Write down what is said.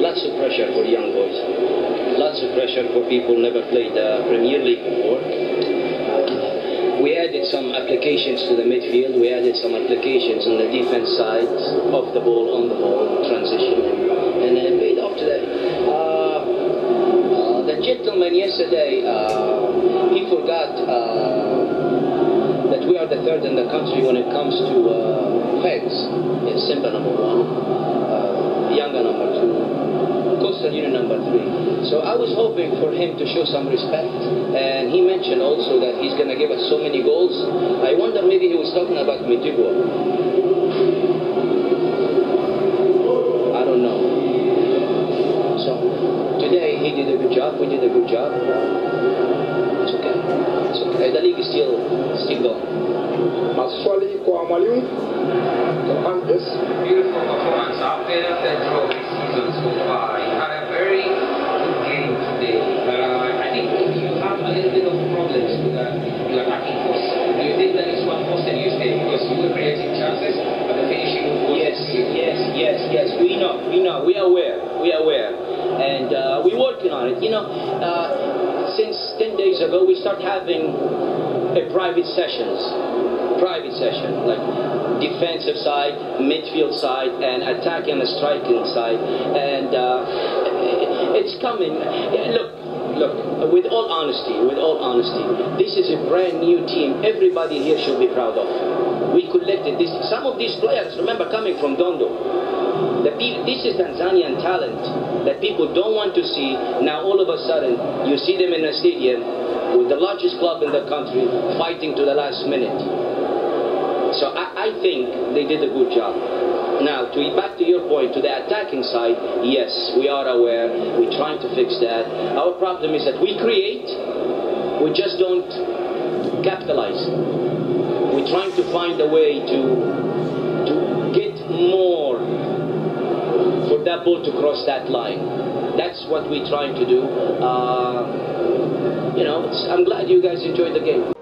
lots of pressure for young boys. Lots of pressure for people never played the Premier League before. We added some applications to the midfield. We added some applications on the defense side, off the ball, on the ball, transition, and it paid off today. Uh, uh, the gentleman yesterday, uh, he forgot uh, that we are the third in the country when it comes to uh, heads. It's Simba number one, uh, Yanga number two, Union number three. So I was hoping for him to show some respect, and he mentioned also that he's going to give us so many goals. I wonder maybe he was talking about Mitigua. I don't know. So today he did a good job. We did a good job. It's okay. It's okay. The league is still still going. Maswali kwa mwalimu. Yes. Know, we know, we are aware, we are aware, and uh, we're working on it. You know, uh, since ten days ago, we start having a private sessions, private session like defensive side, midfield side, and attacking and striking side, and uh, it's coming. Look, look. With all honesty, with all honesty, this is a brand new team. Everybody here should be proud of. We collected this. Some of these players, remember, coming from Ndondo. The this is Tanzanian talent that people don't want to see. Now all of a sudden, you see them in a stadium with the largest club in the country fighting to the last minute. So I, I think they did a good job. Now, to back to your point, to the attacking side, yes, we are aware. We're trying to fix that. Our problem is that we create, we just don't capitalize. We're trying to find a way to to cross that line. That's what we're trying to do. Uh, you know, I'm glad you guys enjoyed the game.